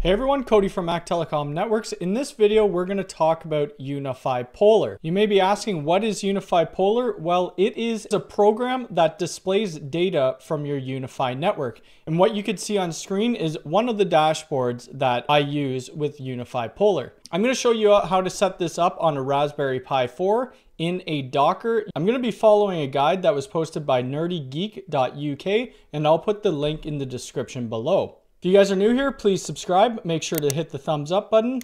Hey everyone, Cody from Mac Telecom Networks. In this video, we're going to talk about UniFi Poller. You may be asking, what is UniFi Poller? Well, it is a program that displays data from your UniFi network. And what you can see on screen is one of the dashboards that I use with UniFi Poller. I'm going to show you how to set this up on a Raspberry Pi 4 in a Docker. I'm going to be following a guide that was posted by nerdygeek.uk and I'll put the link in the description below. If you guys are new here, please subscribe. Make sure to hit the thumbs up button.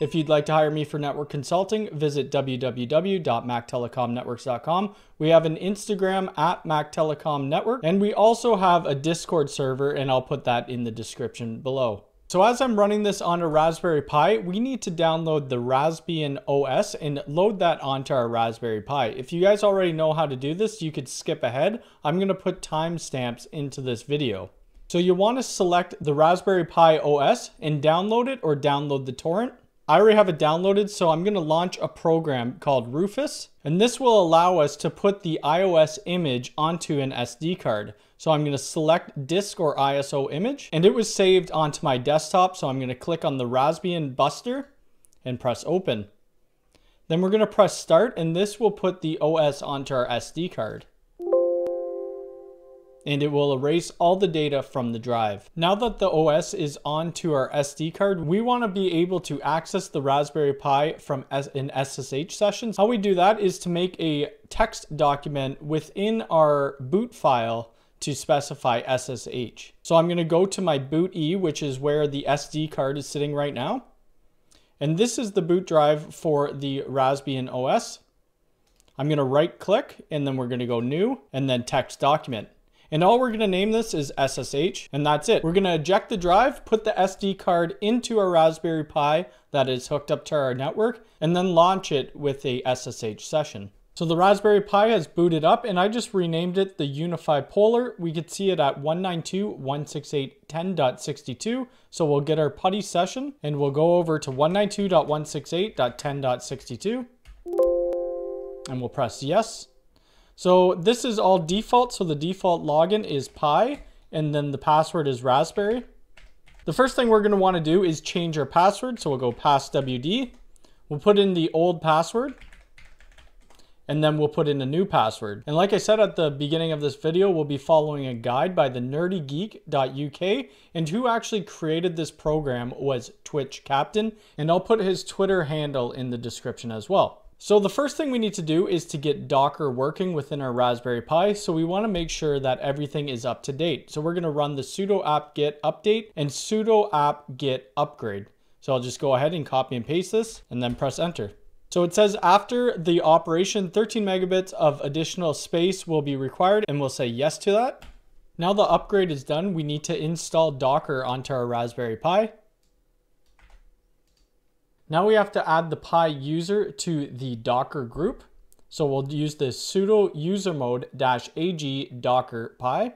If you'd like to hire me for network consulting, visit www.mactelecomnetworks.com. We have an Instagram at MacTelecomNetwork, and we also have a Discord server, and I'll put that in the description below. So as I'm running this on a Raspberry Pi, we need to download the Raspbian OS and load that onto our Raspberry Pi. If you guys already know how to do this, you could skip ahead. I'm gonna put timestamps into this video. So you want to select the Raspberry Pi OS and download it or download the torrent. I already have it downloaded, so I'm going to launch a program called Rufus. And this will allow us to put the iOS image onto an SD card. So I'm going to select disk or ISO image, and it was saved onto my desktop. So I'm going to click on the Raspbian Buster and press open. Then we're going to press start, and this will put the OS onto our SD card and it will erase all the data from the drive. Now that the OS is onto our SD card, we want to be able to access the Raspberry Pi from an SSH sessions. How we do that is to make a text document within our boot file to specify SSH. So I'm going to go to my boot E, which is where the SD card is sitting right now. And this is the boot drive for the Raspbian OS. I'm going to right click and then we're going to go new and then text document. And all we're gonna name this is SSH, and that's it. We're gonna eject the drive, put the SD card into a Raspberry Pi that is hooked up to our network, and then launch it with a SSH session. So the Raspberry Pi has booted up and I just renamed it the UniFi Poller. We could see it at 192.168.10.62. So we'll get our PuTTY session and we'll go over to 192.168.10.62 and we'll press yes. So this is all default. So the default login is Pi and then the password is Raspberry. The first thing we're going to want to do is change our password. So we'll go passwd. We'll put in the old password and then we'll put in a new password. And like I said at the beginning of this video, we'll be following a guide by the nerdygeek.uk and who actually created this program was Twitch Captain and I'll put his Twitter handle in the description as well. So the first thing we need to do is to get Docker working within our Raspberry Pi. So we want to make sure that everything is up to date. So we're going to run the sudo apt get update and sudo apt get upgrade. So I'll just go ahead and copy and paste this and then press enter. So it says after the operation, 13 megabits of additional space will be required and we'll say yes to that. Now the upgrade is done, we need to install Docker onto our Raspberry Pi. Now we have to add the Pi user to the Docker group. So we'll use the sudo user mode dash ag docker pi.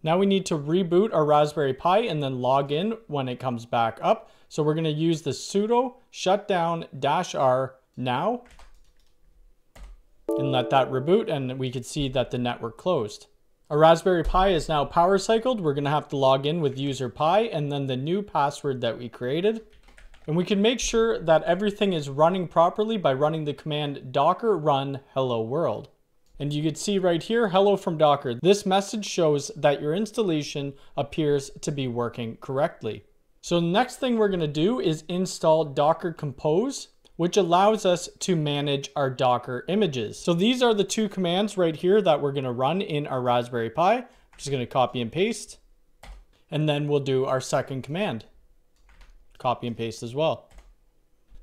Now we need to reboot our Raspberry Pi and then log in when it comes back up. So we're going to use the sudo shutdown dash r now and let that reboot and we can see that the network closed. Our Raspberry Pi is now power cycled. We're going to have to log in with user pi and then the new password that we created. And we can make sure that everything is running properly by running the command docker run hello world. And you can see right here, hello from Docker. This message shows that your installation appears to be working correctly. So the next thing we're gonna do is install Docker Compose, which allows us to manage our Docker images. So these are the two commands right here that we're gonna run in our Raspberry Pi. I'm just gonna copy and paste, and then we'll do our second command copy and paste as well.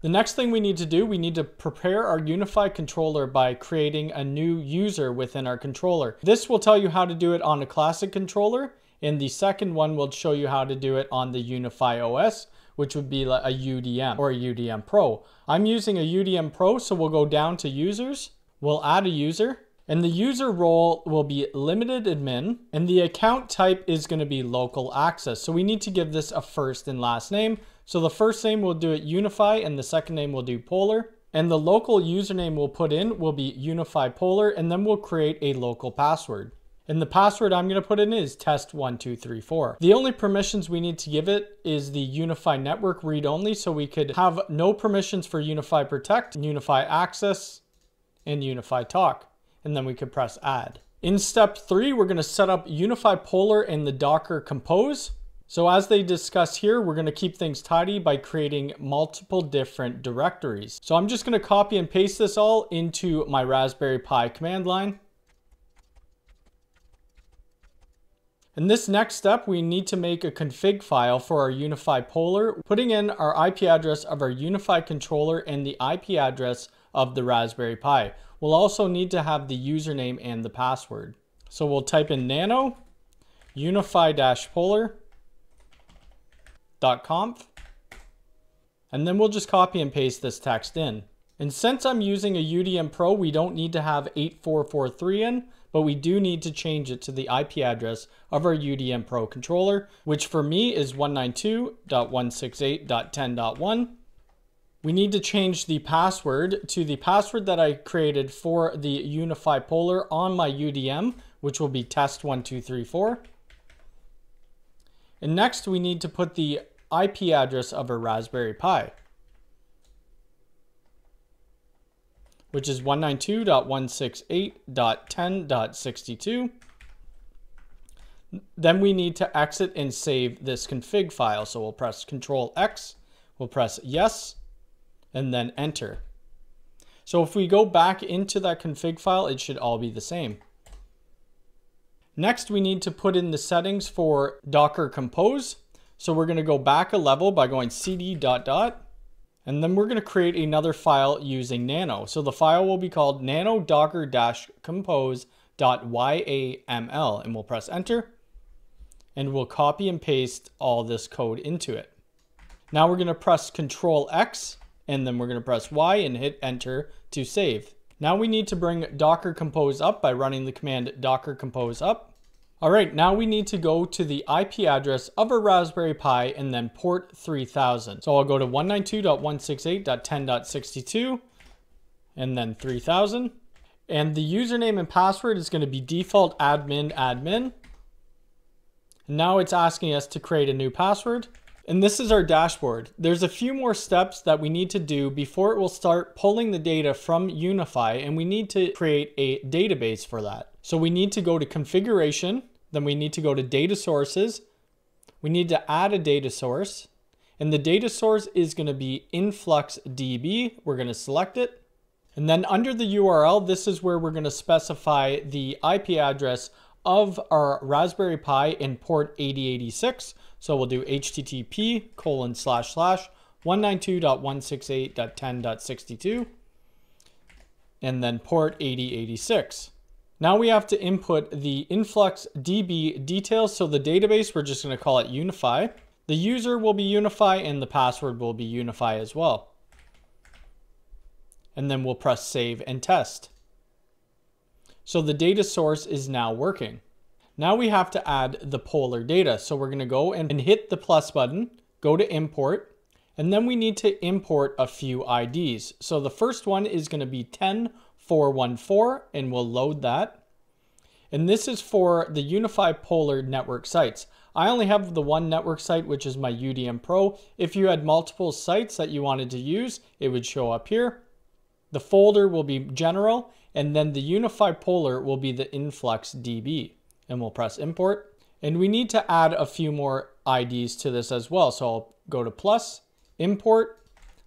The next thing we need to do, we need to prepare our UniFi controller by creating a new user within our controller. This will tell you how to do it on a classic controller, and the second one will show you how to do it on the UniFi OS, which would be a UDM or a UDM Pro. I'm using a UDM Pro, so we'll go down to users, we'll add a user, and the user role will be limited admin, and the account type is gonna be local access. So we need to give this a first and last name. So the first name we'll do it unifi and the second name we'll do Poller. And the local username we'll put in will be UniFi Poller and then we'll create a local password. And the password I'm going to put in is test1234. The only permissions we need to give it is the UniFi network read only. So we could have no permissions for UniFi Protect, UniFi Access, and UniFi Talk. And then we could press add. In step three, we're going to set up UniFi Poller and the Docker Compose. So as they discuss here, we're going to keep things tidy by creating multiple different directories. So I'm just going to copy and paste this all into my Raspberry Pi command line. In this next step, we need to make a config file for our UniFi Poller, putting in our IP address of our UniFi controller and the IP address of the Raspberry Pi. We'll also need to have the username and the password. So we'll type in nano unifi-poller.conf and then we'll just copy and paste this text in. And since I'm using a UDM Pro, we don't need to have 8443 in, but we do need to change it to the IP address of our UDM Pro controller, which for me is 192.168.10.1. We need to change the password to the password that I created for the UniFi Poller on my UDM, which will be test1234. And next we need to put the IP address of a Raspberry Pi. which is 192.168.10.62. Then we need to exit and save this config file. So we'll press Control X, we'll press yes, and then enter. So if we go back into that config file, it should all be the same. Next, we need to put in the settings for Docker Compose. So we're going to go back a level by going cd dot dot and then we're going to create another file using nano. So the file will be called nano Docker Compose dot y a m l, and we'll press enter and we'll copy and paste all this code into it. Now we're going to press Control X and then we're going to press Y and hit enter to save. Now we need to bring Docker Compose up by running the command Docker Compose up. All right, now we need to go to the IP address of a Raspberry Pi and then port 3000. So I'll go to 192.168.10.62 and then 3000. And the username and password is going to be default admin admin. Now it's asking us to create a new password. And this is our dashboard. There's a few more steps that we need to do before it will start pulling the data from UniFi and we need to create a database for that. So we need to go to configuration then we need to go to data sources. We need to add a data source. And the data source is going to be InfluxDB. We're going to select it. And then under the URL, this is where we're going to specify the IP address of our Raspberry Pi in port 8086. So we'll do http colon slash slash 192.168.10.62 and then port 8086. Now we have to input the influx DB details. So the database, we're just going to call it unifi. The user will be unifi and the password will be unifi as well. And then we'll press save and test. So the data source is now working. Now we have to add the poller data. So we're going to go and hit the plus button, go to import, and then we need to import a few IDs. So the first one is going to be 10414 and we'll load that. And this is for the UniFi Poller network sites. I only have the one network site, which is my UDM Pro. If you had multiple sites that you wanted to use, it would show up here. The folder will be general, and then the UniFi Poller will be the Influx DB. And we'll press import. And we need to add a few more IDs to this as well. So I'll go to plus, import.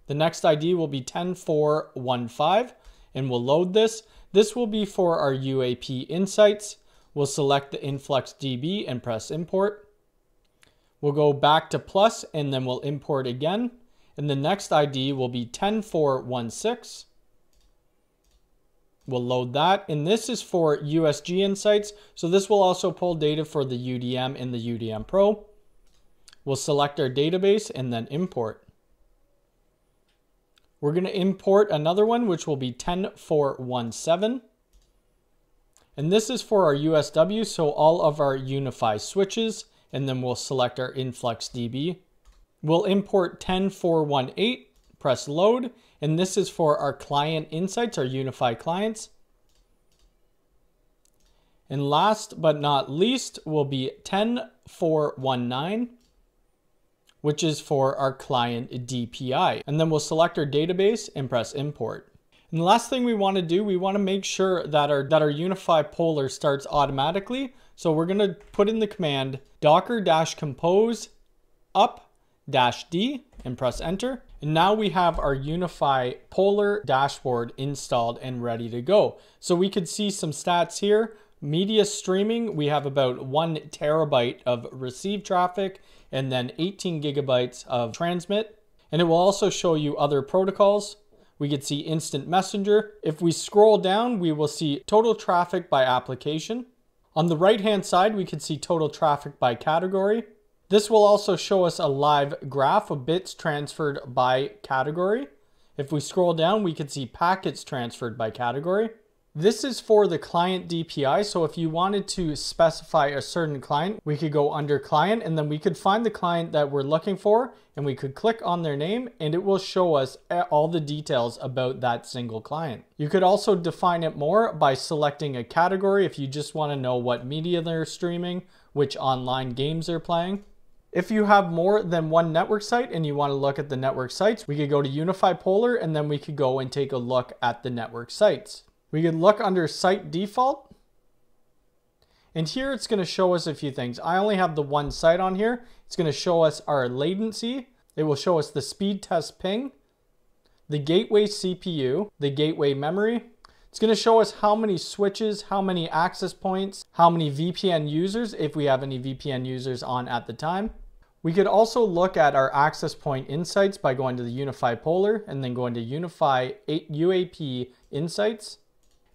The next ID will be 10415 and we'll load this. This will be for our UAP insights. We'll select the Influx DB and press import. We'll go back to plus and then we'll import again. And the next ID will be 10416. We'll load that. And this is for USG Insights. So this will also pull data for the UDM and the UDM Pro. We'll select our database and then import. We're going to import another one, which will be 10417. And this is for our USW, so all of our UniFi switches, and then we'll select our Influx DB. We'll import 10418, press load, and this is for our client insights, our UniFi clients. And last but not least will be 10419, which is for our client DPI. And then we'll select our database and press import. And the last thing we want to do, we want to make sure that our, that our UniFi Poller starts automatically. So we're going to put in the command docker-compose up-d and press enter. And now we have our UniFi Poller dashboard installed and ready to go. So we could see some stats here. Media streaming, we have about one terabyte of receive traffic and then 18 gigabytes of transmit. And it will also show you other protocols. We could see instant messenger. If we scroll down, we will see total traffic by application. On the right hand side, we can see total traffic by category. This will also show us a live graph of bits transferred by category. If we scroll down, we can see packets transferred by category. This is for the client DPI. So if you wanted to specify a certain client, we could go under client and then we could find the client that we're looking for and we could click on their name and it will show us all the details about that single client. You could also define it more by selecting a category if you just want to know what media they're streaming, which online games they're playing. If you have more than one network site and you want to look at the network sites, we could go to UniFi Poller and then we could go and take a look at the network sites. We could look under site default. And here it's going to show us a few things. I only have the one site on here. It's going to show us our latency. It will show us the speed test ping, the gateway CPU, the gateway memory. It's going to show us how many switches, how many access points, how many VPN users, if we have any VPN users on at the time. We could also look at our access point insights by going to the UniFi Poller and then going to UniFi UAP Insights.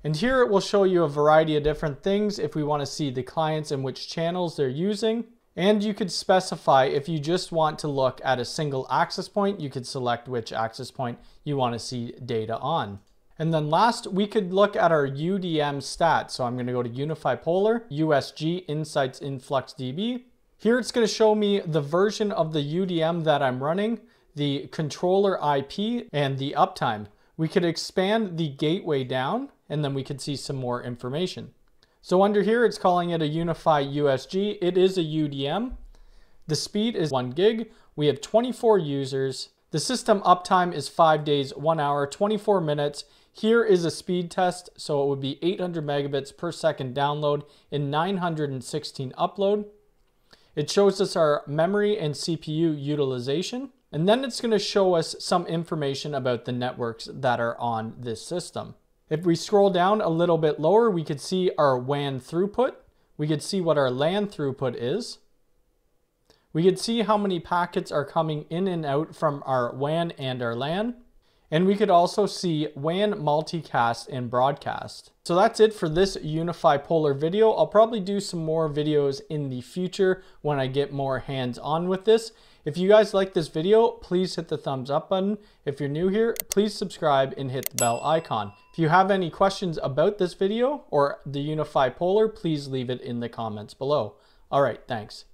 And here it will show you a variety of different things if we want to see the clients and which channels they're using. And you could specify if you just want to look at a single access point, you could select which access point you want to see data on. And then last, we could look at our UDM stats. So I'm going to go to UniFi Poller, USG Insights InfluxDB. Here it's going to show me the version of the UDM that I'm running, the controller IP, and the uptime. We could expand the gateway down and then we could see some more information. So under here, it's calling it a UniFi USG. It is a UDM. The speed is one gig. We have 24 users. The system uptime is five days, one hour, 24 minutes. Here is a speed test. So it would be 800 megabits per second download and 916 upload. It shows us our memory and CPU utilization. And then it's going to show us some information about the networks that are on this system. If we scroll down a little bit lower, we could see our WAN throughput. We could see what our LAN throughput is. We could see how many packets are coming in and out from our WAN and our LAN. And we could also see WAN multicast and broadcast. So that's it for this UniFi Poller video. I'll probably do some more videos in the future when I get more hands on with this. If you guys like this video, please hit the thumbs up button. If you're new here, please subscribe and hit the bell icon. If you have any questions about this video or the UniFi Poller, please leave it in the comments below. All right, thanks.